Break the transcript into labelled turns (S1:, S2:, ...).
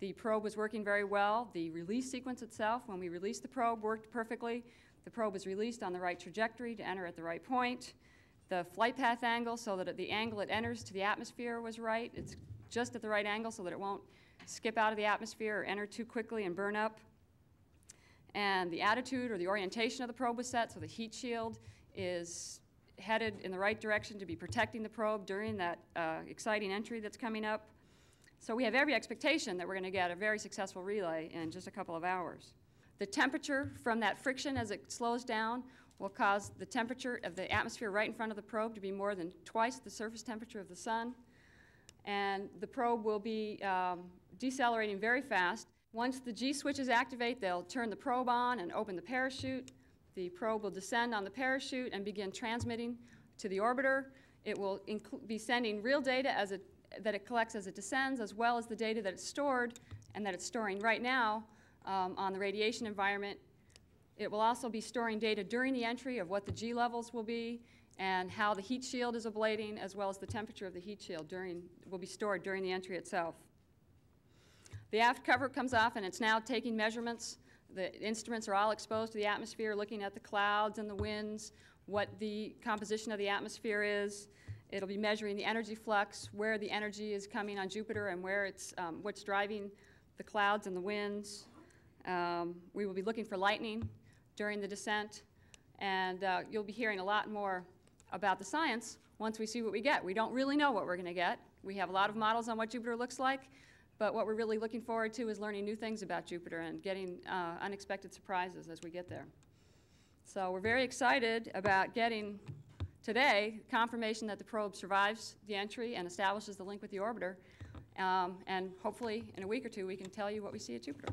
S1: The probe was working very well. The release sequence itself, when we released the probe, worked perfectly. The probe was released on the right trajectory to enter at the right point. The flight path angle, so that the angle it enters to the atmosphere was right. It's just at the right angle so that it won't skip out of the atmosphere or enter too quickly and burn up. And the attitude or the orientation of the probe was set, so the heat shield is headed in the right direction to be protecting the probe during that uh, exciting entry that's coming up. So we have every expectation that we're going to get a very successful relay in just a couple of hours. The temperature from that friction as it slows down will cause the temperature of the atmosphere right in front of the probe to be more than twice the surface temperature of the sun. And the probe will be um, decelerating very fast. Once the G switches activate, they'll turn the probe on and open the parachute. The probe will descend on the parachute and begin transmitting to the orbiter. It will be sending real data as it, that it collects as it descends, as well as the data that it's stored and that it's storing right now um, on the radiation environment. It will also be storing data during the entry of what the G levels will be and how the heat shield is ablating, as well as the temperature of the heat shield during, will be stored during the entry itself. The aft cover comes off and it's now taking measurements. The instruments are all exposed to the atmosphere, looking at the clouds and the winds, what the composition of the atmosphere is. It'll be measuring the energy flux, where the energy is coming on Jupiter and where it's, um, what's driving the clouds and the winds. Um, we will be looking for lightning during the descent, and uh, you'll be hearing a lot more about the science once we see what we get. We don't really know what we're going to get. We have a lot of models on what Jupiter looks like, but what we're really looking forward to is learning new things about Jupiter and getting uh, unexpected surprises as we get there. So we're very excited about getting today confirmation that the probe survives the entry and establishes the link with the orbiter. Um, and hopefully in a week or two we can tell you what we see at Jupiter.